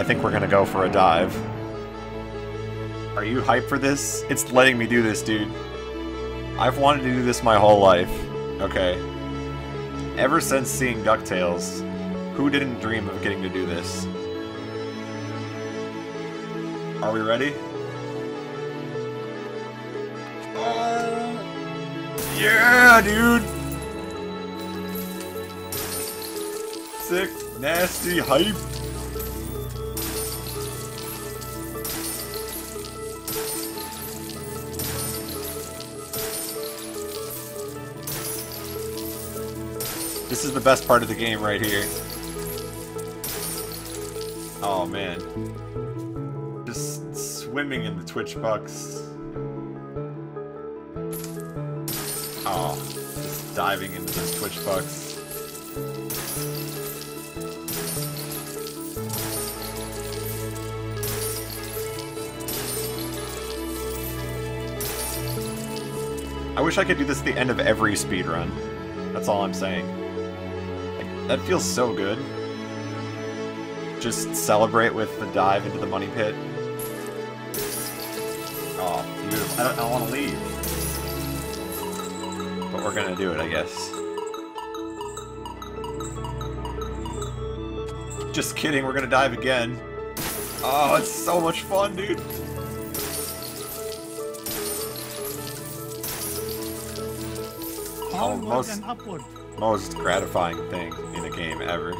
I think we're gonna go for a dive. Are you hyped for this? It's letting me do this, dude. I've wanted to do this my whole life. Okay. Ever since seeing DuckTales, who didn't dream of getting to do this? Are we ready? Oh, yeah, dude! Sick, nasty, hype. This is the best part of the game right here. Oh man. Just swimming in the Twitch bucks. Oh, just diving into those Twitch bucks. I wish I could do this at the end of every speedrun. That's all I'm saying. That feels so good. Just celebrate with the dive into the money pit. Oh, beautiful. I don't, don't want to leave. But we're gonna do it, I guess. Just kidding, we're gonna dive again. Oh, it's so much fun, dude. Downward most- and upward. Most gratifying thing game ever.